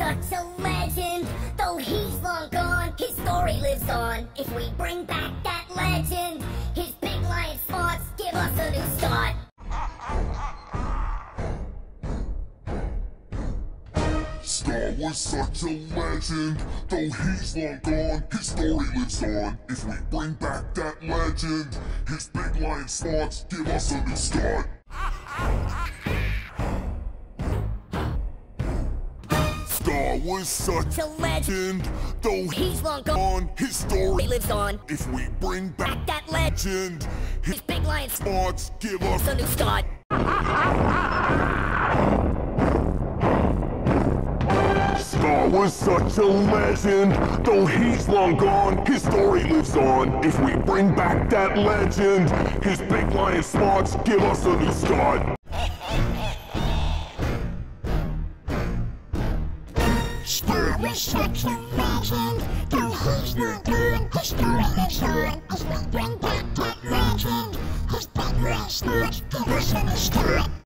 such a legend. Though he's long gone, his story lives on. If we bring back that legend, his big lion spots give us a new start. Scar was such a legend, though he's long gone, his story lives on. If we bring back that legend, his big lion spots give us a new start. Scar was such a legend, though he's long gone, his story lives on. If we bring back that legend, his big lion spots give us a new start. Scar was such a legend, though he's long gone, his story lives on. If we bring back that legend, his big lion spots give us a new start. Scar was such a legend, though he's long gone, his story lives on. If we bring back that legend, his lion spots give us a new start.